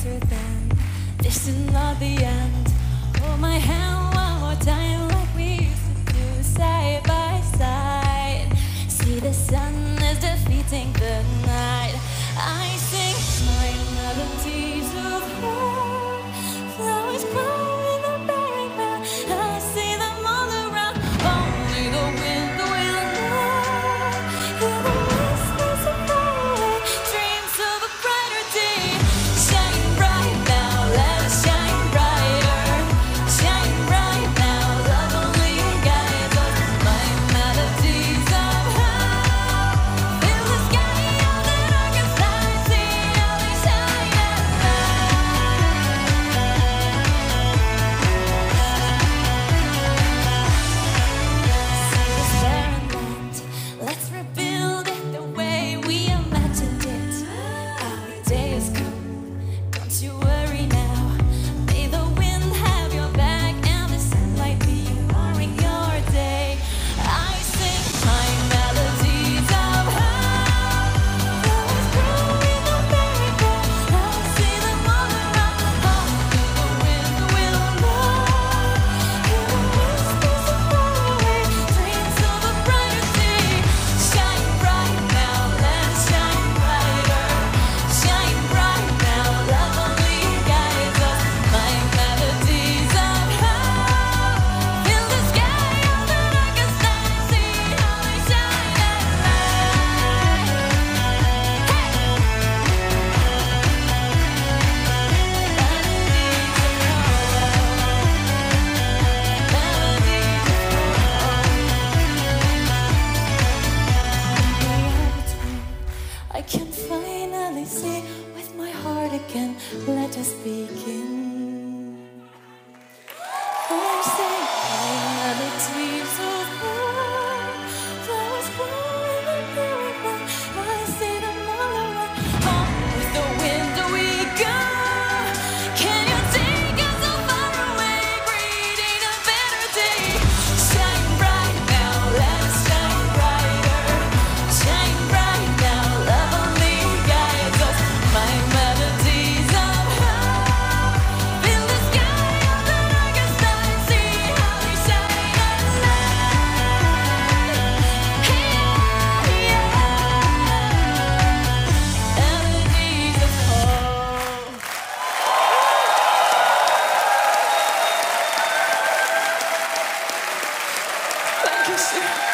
closer than this is not the end. Hold my hand one more time like we used to do, side by side. See the sun is defeating the night. I say with my heart again, let us begin. Yes.